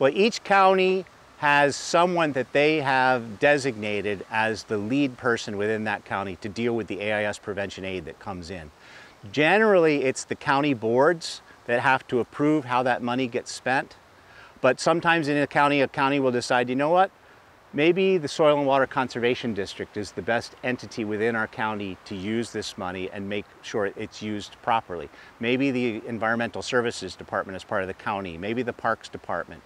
Well, each county has someone that they have designated as the lead person within that county to deal with the AIS prevention aid that comes in. Generally, it's the county boards that have to approve how that money gets spent. But sometimes in a county, a county will decide, you know what? Maybe the Soil and Water Conservation District is the best entity within our county to use this money and make sure it's used properly. Maybe the Environmental Services Department is part of the county, maybe the Parks Department.